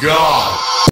God.